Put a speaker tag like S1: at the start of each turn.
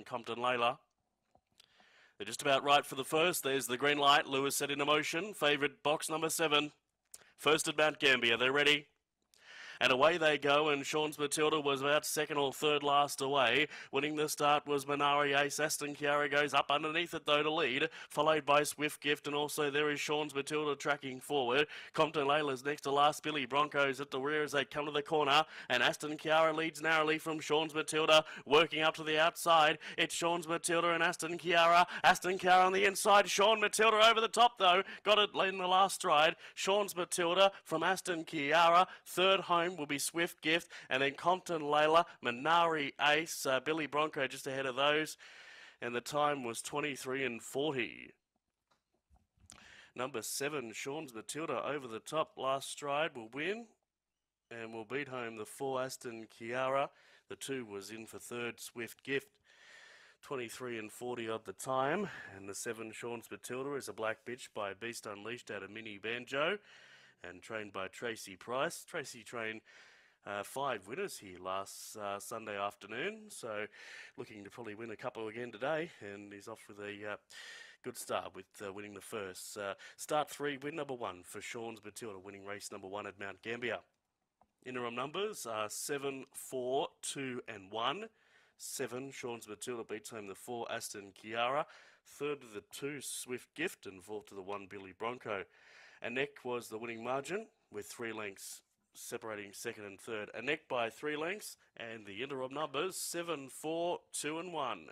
S1: and Compton Layla. They're just about right for the first. There's the green light. Lewis set into motion. Favourite box number seven. First at Mount Gambier. They're ready. And away they go, and Sean's Matilda was about second or third last away. Winning the start was Minari Ace. Aston Kiara goes up underneath it, though, to lead, followed by Swift Gift, and also there is Sean's Matilda tracking forward. Compton Layla's next to last. Billy Broncos at the rear as they come to the corner, and Aston Kiara leads narrowly from Sean's Matilda, working up to the outside. It's Sean's Matilda and Aston Kiara. Aston Kiara on the inside. Sean Matilda over the top, though. Got it in the last stride. Sean's Matilda from Aston Kiara. Third home will be Swift Gift, and then Compton Layla, Minari Ace, uh, Billy Bronco just ahead of those, and the time was 23 and 40. Number seven, Sean's Matilda over the top. Last stride will win and will beat home the four Aston Kiara. The two was in for third, Swift Gift. 23 and 40 odd the time. And the seven, Sean's Matilda, is a black bitch by Beast Unleashed out of Mini Banjo and trained by Tracy Price. Tracy trained uh, five winners here last uh, Sunday afternoon, so looking to probably win a couple again today, and he's off with a uh, good start with uh, winning the first. Uh, start three, win number one for Sean's Matilda, winning race number one at Mount Gambier. Interim numbers are 7, 4, 2, and 1. 7, Sean's Matilda beats home the 4, Aston Kiara. Third to the 2, Swift Gift, and fourth to the 1, Billy Bronco. A neck was the winning margin with three lengths separating second and third. A neck by three lengths, and the interim numbers seven, four, two, and 1.